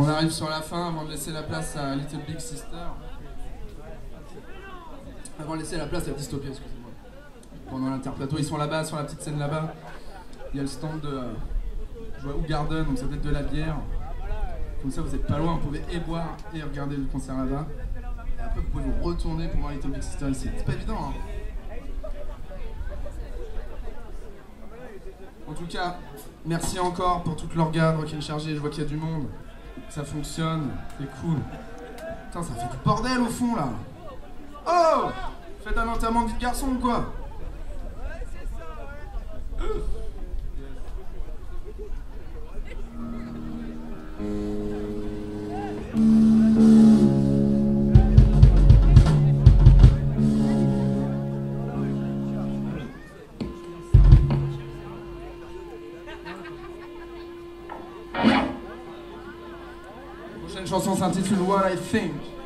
On arrive sur la fin avant de laisser la place à Little Big Sister. Avant de laisser la place à Dystopia, excusez-moi. Pendant l'interplateau, ils sont là-bas, sur la petite scène là-bas. Il y a le stand de. Je vois Garden, donc ça peut être de la bière. Comme ça, vous êtes pas loin, vous pouvez et boire et regarder le concert là-bas. Après, vous pouvez vous retourner pour voir Little Big Sister ici. C'est pas évident, hein. En tout cas, merci encore pour toute l'organe qui est chargé. Je vois qu'il y a du monde. Ça fonctionne. C'est cool. Putain, ça fait du bordel au fond là. Oh Faites un enterrement de vie de garçon ou quoi? Prochaine chanson s'intitule What I Think.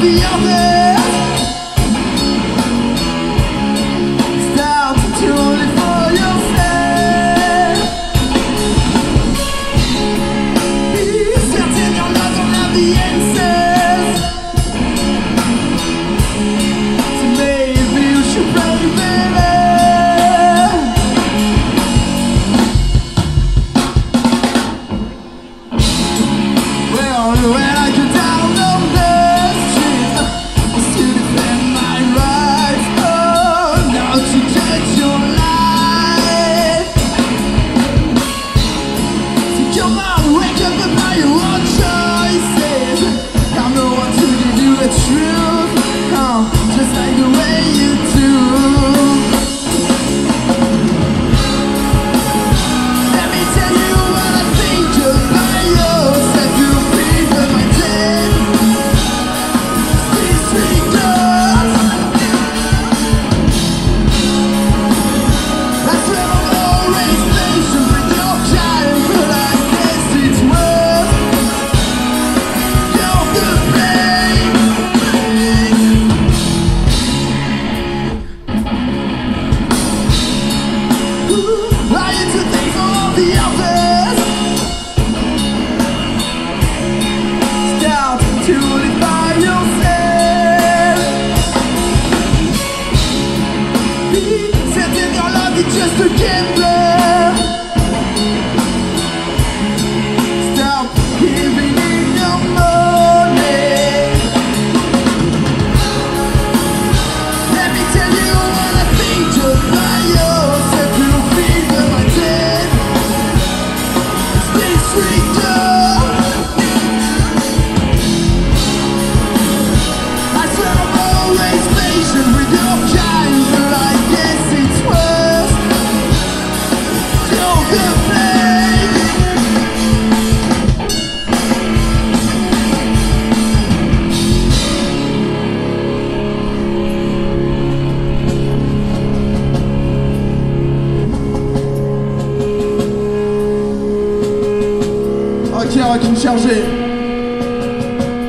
The others 保持太久 you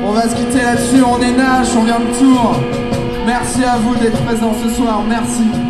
On va se quitter là-dessus, on est nage, on vient de tour. Merci à vous d'être présents ce soir, merci.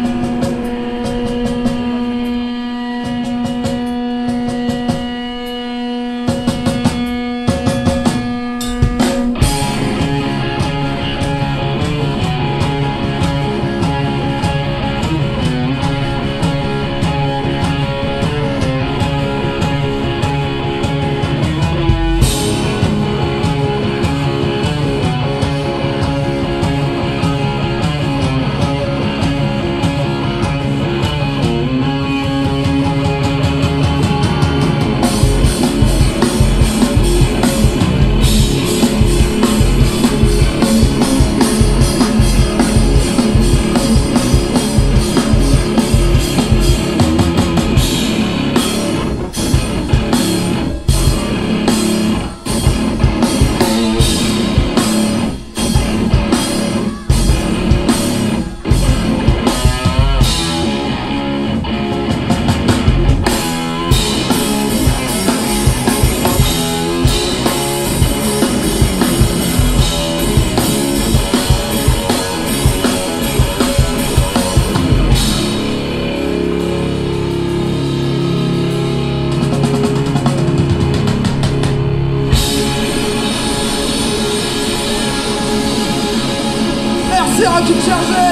sera-t-il chargé.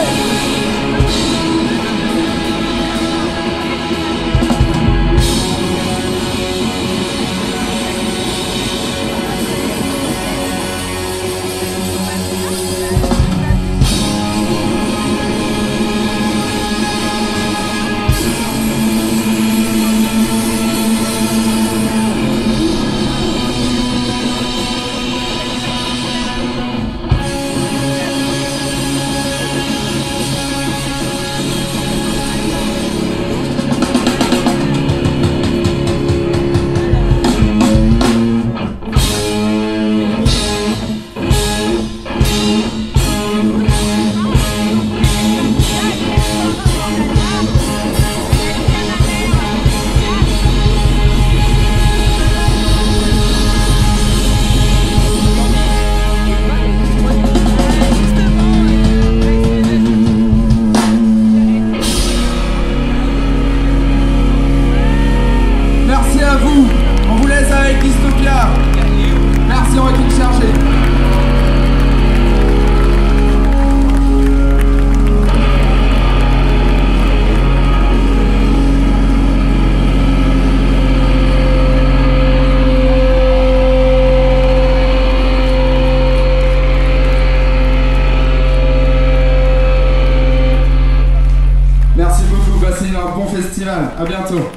À bientôt.